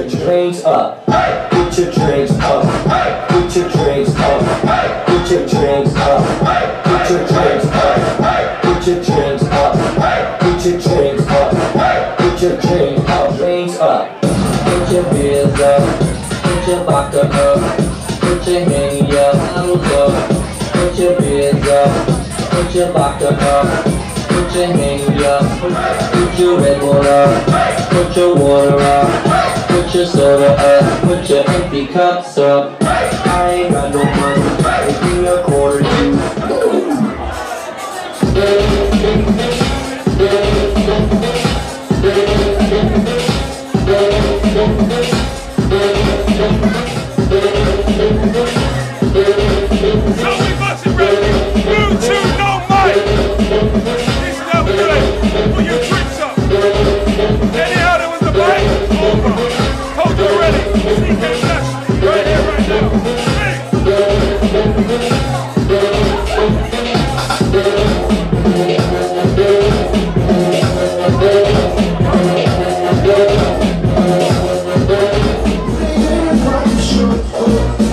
your drinks up. Put your drinks up. Put your drinks up. Put your drinks up. Put your drinks up. Put your drinks up. Put your drinks up. Put your drinks up. Drinks up. Put your beers up. Put your vodka up. Put your handy up. Put your beers up. Put your vodka up put your handy up, put your red one up, put your water up. Your soda up. Put your empty cups up. I ain't got no money. Oh.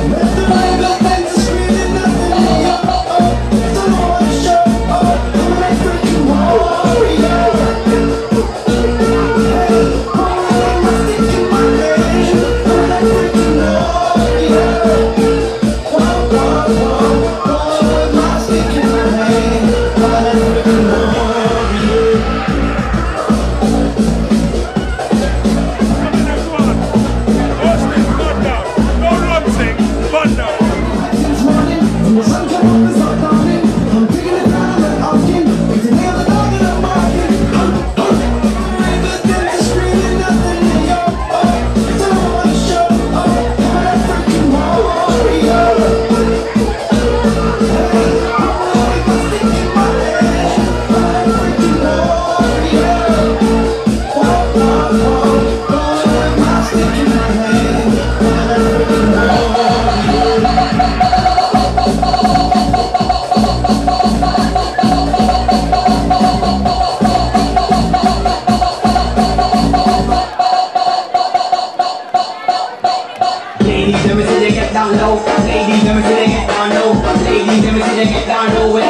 me never see them get down nowhere. Man, them never see 你认为时间给大肉喂？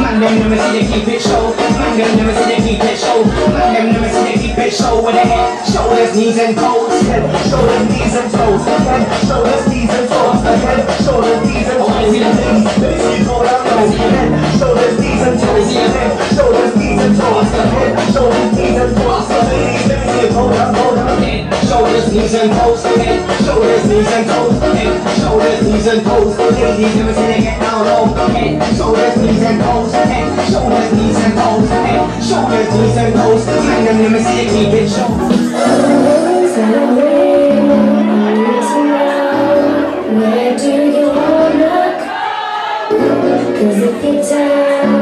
慢点，认为时间 keep it show. Man, them never see show。慢点，认为时间 keep it show. Man, them never see show。慢点，认为时间 keep it show。With a head, shoulders, knees and toes. Head, shoulders, knees and toes. Head, shoulders, knees and toes. Head, shoulders, knees and and toes. Ladies, see you get down low. Head, shoulders, knees and toes. Head, shoulders, knees and toes. Head, shoulders, knees and toes. Man, them let me see you keep it show. Where do you wanna go? Cause if you're down,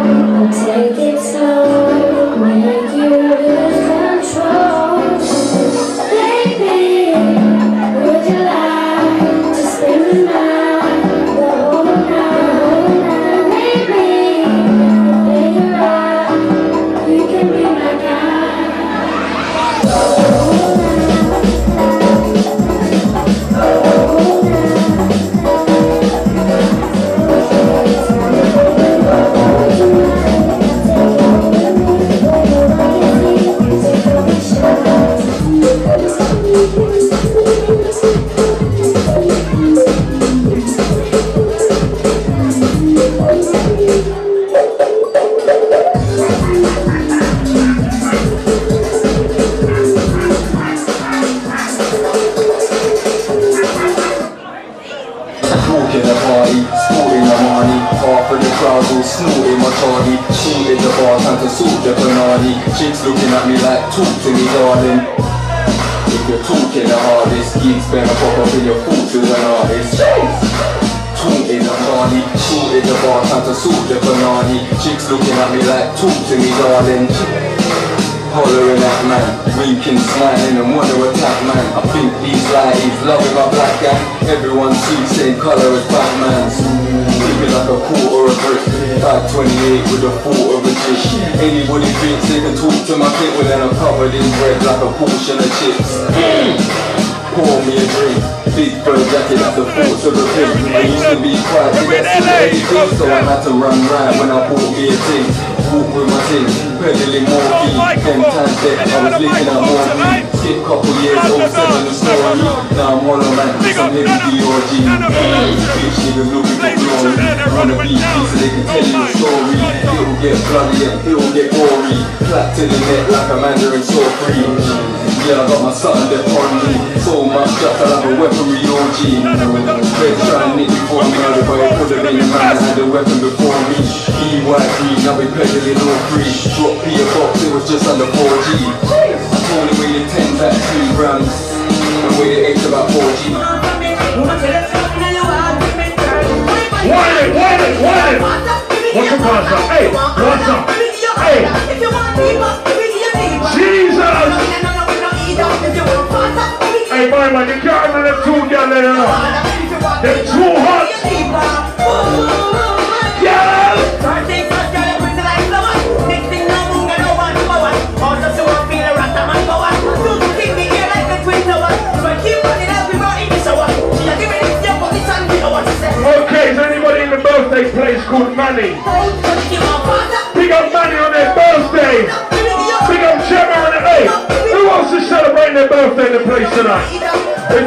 my tardy Shoot in the bar, time to sort the banani Chicks looking at me like, talk to me darling. If you're talking the hardest Gigs better pop up in your thoughts as an artist. Talk in the party, shoot in the bar, time to sort the banani Chicks looking at me like, talk to me darling Hollering at man, winking, smiling and wanna attack man. I think these lighties loving my black gang. Everyone sees same colour as Batman's Keep like a quarter of brick. Bag 28 with a thought of a dish. Anybody thinks they can talk to my kid Well then I'm covered in bread like a portion of chips. Hmm. Pour me a drink. Big fur jacket, that's the thoughts of a pimp I used to be quiet, didn't see anything So I had to run round when I bought me a thing Walk with my thing, pedaling more feet Them times that I was living out more weed Skip couple years, old, 07 the story Now I'm hollow man, some heavy DRG Bitch niggas looking for glory Run a beat so they can tell you a story It'll get bloody and it'll get gory Clap to the neck like a mandarin saw free yeah, I got my son there on me So much that I have a weaponry OG Feds trying to nick me for a murder But it could have been a man had a weapon before me Green, now we peddling all free. Drop P a box, it was just under 4G I told him weigh the 10s at 2 grams And weigh the 8s about 4G Wine it, wine it, wine it. What's? Hey, my man, you can't remember them two girls you know. They're too hot. Tonight? Is